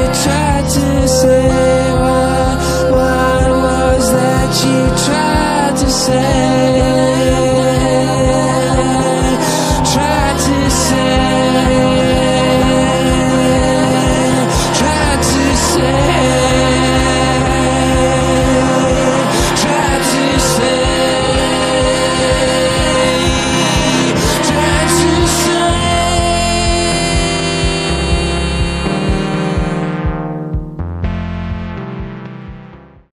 you tried to say? What, what was that you tried to say?